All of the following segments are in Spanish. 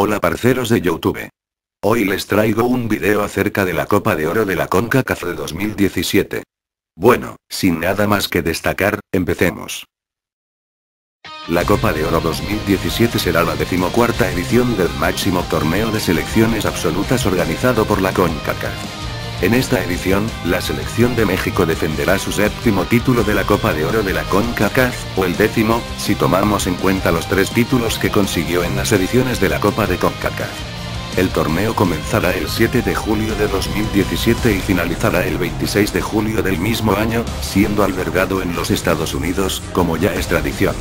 Hola parceros de Youtube. Hoy les traigo un video acerca de la Copa de Oro de la CONCACAF de 2017. Bueno, sin nada más que destacar, empecemos. La Copa de Oro 2017 será la decimocuarta edición del máximo torneo de selecciones absolutas organizado por la CONCACAF. En esta edición, la selección de México defenderá su séptimo título de la Copa de Oro de la CONCACAF, o el décimo, si tomamos en cuenta los tres títulos que consiguió en las ediciones de la Copa de CONCACAF. El torneo comenzará el 7 de julio de 2017 y finalizará el 26 de julio del mismo año, siendo albergado en los Estados Unidos, como ya es tradición.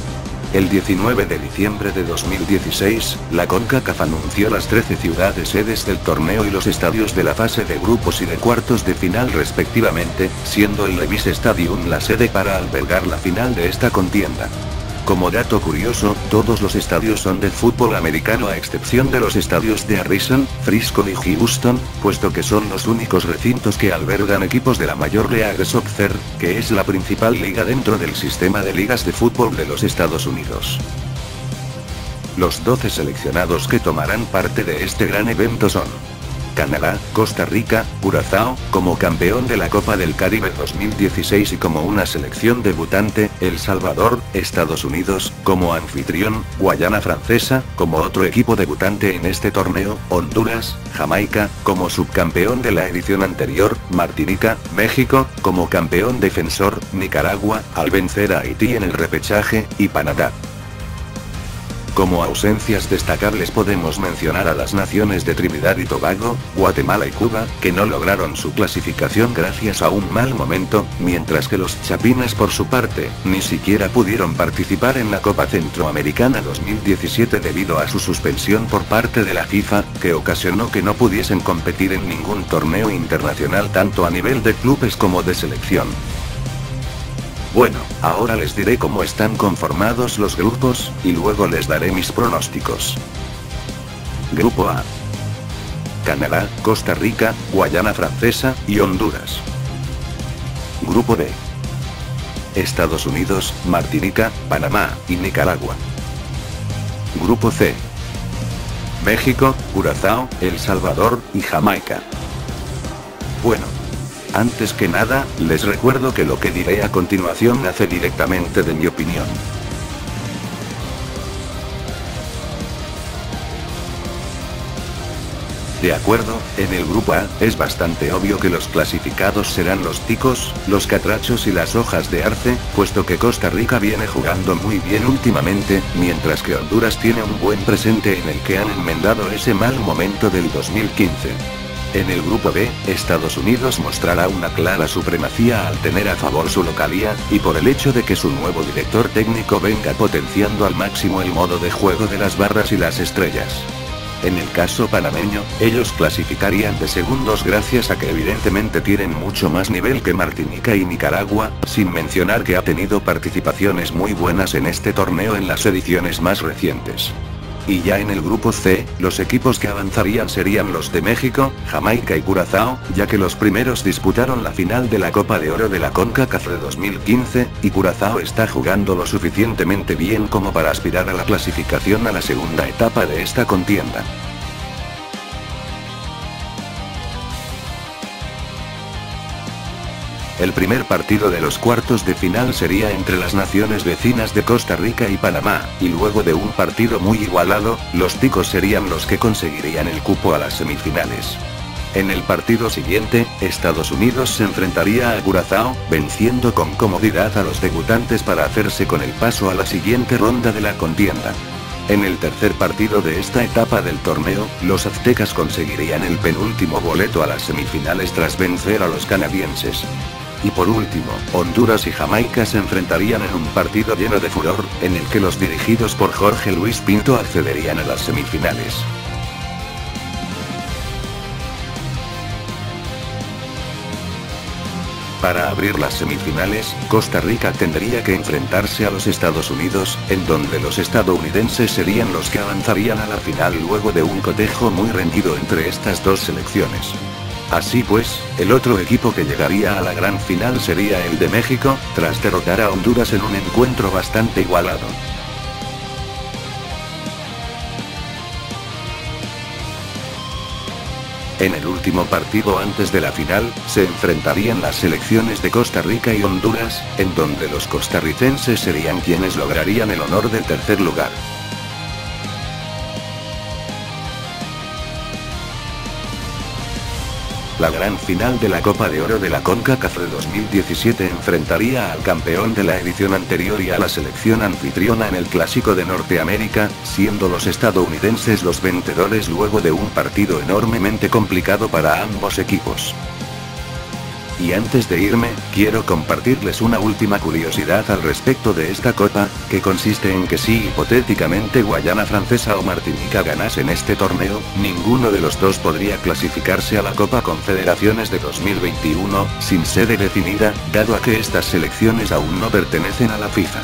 El 19 de diciembre de 2016, la CONCACAF anunció las 13 ciudades sedes del torneo y los estadios de la fase de grupos y de cuartos de final respectivamente, siendo el Levis Stadium la sede para albergar la final de esta contienda. Como dato curioso, todos los estadios son de fútbol americano a excepción de los estadios de Harrison, Frisco y Houston, puesto que son los únicos recintos que albergan equipos de la Major League Soccer, que es la principal liga dentro del sistema de ligas de fútbol de los Estados Unidos. Los 12 seleccionados que tomarán parte de este gran evento son Canadá, Costa Rica, Curazao, como campeón de la Copa del Caribe 2016 y como una selección debutante, El Salvador, Estados Unidos, como anfitrión, Guayana Francesa, como otro equipo debutante en este torneo, Honduras, Jamaica, como subcampeón de la edición anterior, Martinica, México, como campeón defensor, Nicaragua, al vencer a Haití en el repechaje, y Panamá. Como ausencias destacables podemos mencionar a las naciones de Trinidad y Tobago, Guatemala y Cuba, que no lograron su clasificación gracias a un mal momento, mientras que los Chapines por su parte, ni siquiera pudieron participar en la Copa Centroamericana 2017 debido a su suspensión por parte de la FIFA, que ocasionó que no pudiesen competir en ningún torneo internacional tanto a nivel de clubes como de selección. Bueno, ahora les diré cómo están conformados los grupos, y luego les daré mis pronósticos. Grupo A. Canadá, Costa Rica, Guayana Francesa, y Honduras. Grupo B. Estados Unidos, Martinica, Panamá, y Nicaragua. Grupo C. México, Curazao, El Salvador, y Jamaica. Bueno, antes que nada, les recuerdo que lo que diré a continuación nace directamente de mi opinión. De acuerdo, en el grupo A, es bastante obvio que los clasificados serán los ticos, los catrachos y las hojas de arce, puesto que Costa Rica viene jugando muy bien últimamente, mientras que Honduras tiene un buen presente en el que han enmendado ese mal momento del 2015. En el grupo B, Estados Unidos mostrará una clara supremacía al tener a favor su localía, y por el hecho de que su nuevo director técnico venga potenciando al máximo el modo de juego de las barras y las estrellas. En el caso panameño, ellos clasificarían de segundos gracias a que evidentemente tienen mucho más nivel que Martinica y Nicaragua, sin mencionar que ha tenido participaciones muy buenas en este torneo en las ediciones más recientes. Y ya en el grupo C, los equipos que avanzarían serían los de México, Jamaica y Curazao, ya que los primeros disputaron la final de la Copa de Oro de la CONCACAF de 2015, y Curazao está jugando lo suficientemente bien como para aspirar a la clasificación a la segunda etapa de esta contienda. El primer partido de los cuartos de final sería entre las naciones vecinas de Costa Rica y Panamá, y luego de un partido muy igualado, los ticos serían los que conseguirían el cupo a las semifinales. En el partido siguiente, Estados Unidos se enfrentaría a Curazao, venciendo con comodidad a los debutantes para hacerse con el paso a la siguiente ronda de la contienda. En el tercer partido de esta etapa del torneo, los aztecas conseguirían el penúltimo boleto a las semifinales tras vencer a los canadienses. Y por último, Honduras y Jamaica se enfrentarían en un partido lleno de furor, en el que los dirigidos por Jorge Luis Pinto accederían a las semifinales. Para abrir las semifinales, Costa Rica tendría que enfrentarse a los Estados Unidos, en donde los estadounidenses serían los que avanzarían a la final luego de un cotejo muy rendido entre estas dos selecciones. Así pues, el otro equipo que llegaría a la gran final sería el de México, tras derrotar a Honduras en un encuentro bastante igualado. En el último partido antes de la final, se enfrentarían las selecciones de Costa Rica y Honduras, en donde los costarricenses serían quienes lograrían el honor del tercer lugar. La gran final de la Copa de Oro de la CONCACAF de 2017 enfrentaría al campeón de la edición anterior y a la selección anfitriona en el Clásico de Norteamérica, siendo los estadounidenses los vencedores luego de un partido enormemente complicado para ambos equipos. Y antes de irme, quiero compartirles una última curiosidad al respecto de esta copa, que consiste en que si hipotéticamente Guayana Francesa o Martinica ganasen este torneo, ninguno de los dos podría clasificarse a la Copa Confederaciones de 2021, sin sede definida, dado a que estas selecciones aún no pertenecen a la FIFA.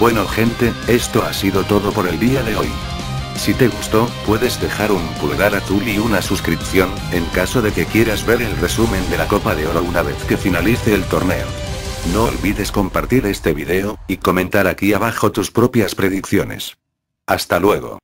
Bueno gente, esto ha sido todo por el día de hoy. Si te gustó, puedes dejar un pulgar azul y una suscripción, en caso de que quieras ver el resumen de la Copa de Oro una vez que finalice el torneo. No olvides compartir este video, y comentar aquí abajo tus propias predicciones. Hasta luego.